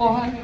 Porra.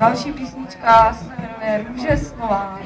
Další písnička se jmenuje Růže snová.